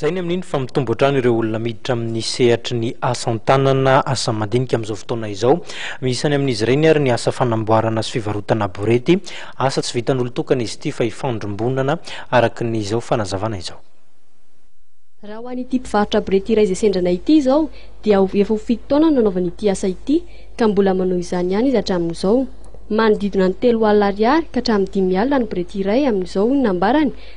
Izay ny amin'iny fa mitombo hatrany ireo olona miditra amin'ny sehatry ny asan-tanana, asa madinika amin'izao fotoana izao. Isany amin'izy ireny ary ny asa fanamboarana sy fivarotana borety. Asa tsy vitan'olon-tokana izy ity fa ifandrimbonana, araka ny izao fanazavana izao. Raha ho an'ity mpivarotra borety iray izay sendranay ity izao dia ho efa ho fito taona no nanaovany ity asa ity ka mbola manohy izany ihany izy hatramin'izao. Manodidina ny telo alina ariary ka hatramin'ny dimy alina ny borety iray amin'izao hoy ny nambarany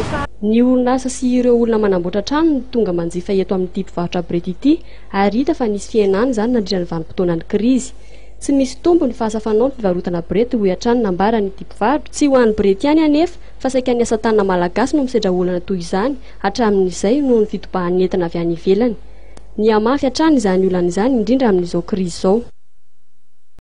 Efa. Ny orinasa sy ireo olona manamboatra trano no tonga manjifa eto amin'ity mpivarotra biriky ity ary hita fa nisy fihenana izany nandritra ny vanim-potoanan'ny krizy. Tsy misy tombony fahasafanao ny fivarotana biriky hoy hatrany nambaran'ity mpivarotra. Tsy ho an'ny biriky ihany anefa fa saika ny asa tanana malagasy no misedra olana toy izany hatramin'izay noho ny fitobahan'ny entana avy any ivelany. Nihamafy hatrany izany olana izany indrindra amin'izao krizy izao.